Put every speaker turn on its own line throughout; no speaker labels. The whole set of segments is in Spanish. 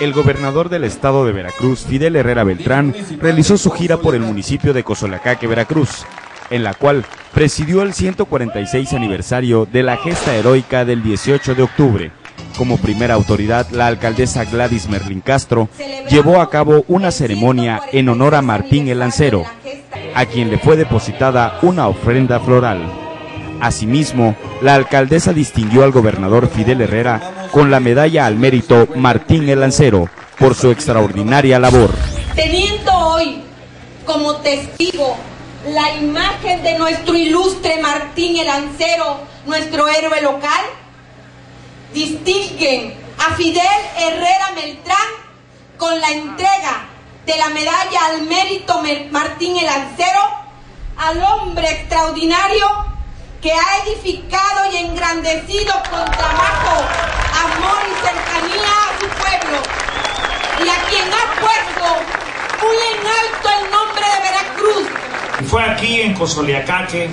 el gobernador del estado de Veracruz, Fidel Herrera Beltrán, realizó su gira por el municipio de Cozoleacaque, Veracruz, en la cual presidió el 146 aniversario de la gesta heroica del 18 de octubre. Como primera autoridad, la alcaldesa Gladys Merlin Castro llevó a cabo una ceremonia en honor a Martín el Lancero, a quien le fue depositada una ofrenda floral. Asimismo, la alcaldesa distinguió al gobernador Fidel Herrera con la medalla al mérito Martín el Lancero por su extraordinaria labor.
Teniendo hoy como testigo la imagen de nuestro ilustre Martín el Lancero, nuestro héroe local, distinguen a Fidel Herrera Meltrán con la entrega de la medalla al mérito Martín el Lancero al hombre extraordinario que ha edificado y engrandecido con trabajo, y cercanía a su pueblo, y a quien ha puesto muy en alto el nombre de Veracruz.
Fue aquí en Cozoleacaque,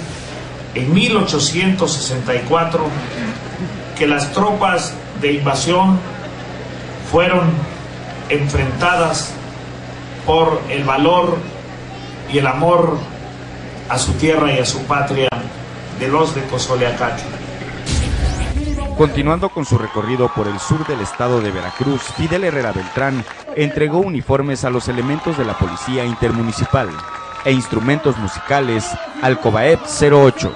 en 1864, que las tropas de invasión fueron enfrentadas por el valor y el amor a su tierra y a su patria de los de Cozoleacaque.
Continuando con su recorrido por el sur del estado de Veracruz, Fidel Herrera Beltrán entregó uniformes a los elementos de la Policía Intermunicipal e instrumentos musicales al COBAEP 08,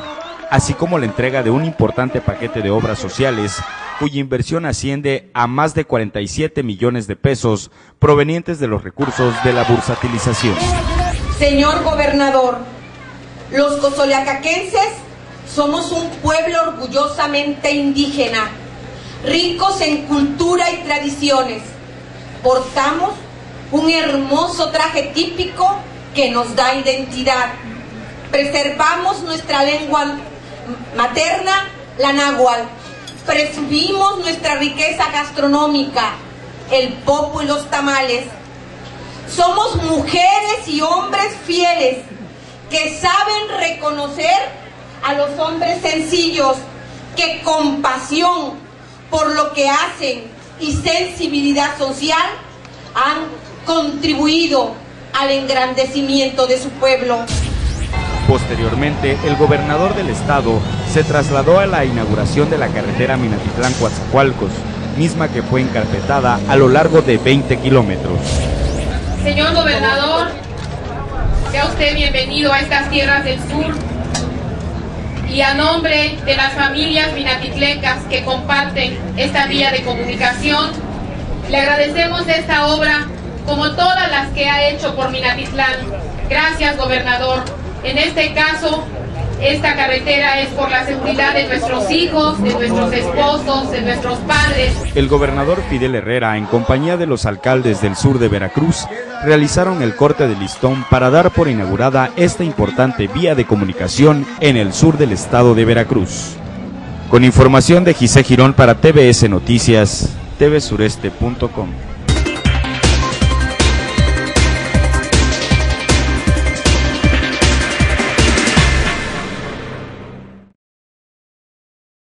así como la entrega de un importante paquete de obras sociales cuya inversión asciende a más de 47 millones de pesos provenientes de los recursos de la bursatilización.
Señor gobernador, los cozoleacaquenses somos un pueblo orgullosamente indígena, ricos en cultura y tradiciones. Portamos un hermoso traje típico que nos da identidad. Preservamos nuestra lengua materna, la náhuatl. Presumimos nuestra riqueza gastronómica, el popo y los tamales. Somos mujeres y hombres fieles que saben reconocer a los hombres sencillos que con pasión por lo que hacen y sensibilidad social han contribuido al engrandecimiento de su pueblo.
Posteriormente, el gobernador del estado se trasladó a la inauguración de la carretera Minatitlán-Coatzacoalcos, misma que fue encarpetada a lo largo de 20 kilómetros.
Señor gobernador, sea usted bienvenido a estas tierras del sur y a nombre de las familias minatitlecas que comparten esta vía de comunicación, le agradecemos esta obra como todas las que ha hecho por Minatitlán. Gracias, gobernador. En este caso, esta carretera es por la seguridad de nuestros hijos, de nuestros esposos, de nuestros padres.
El gobernador Fidel Herrera, en compañía de los alcaldes del sur de Veracruz, realizaron el corte de listón para dar por inaugurada esta importante vía de comunicación en el sur del estado de Veracruz. Con información de Gisé Girón para TBS Noticias, tvsureste.com.